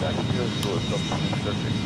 Second, you're to a substitute.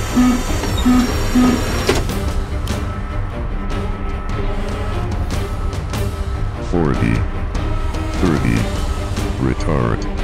Forty. Thirty. Retard.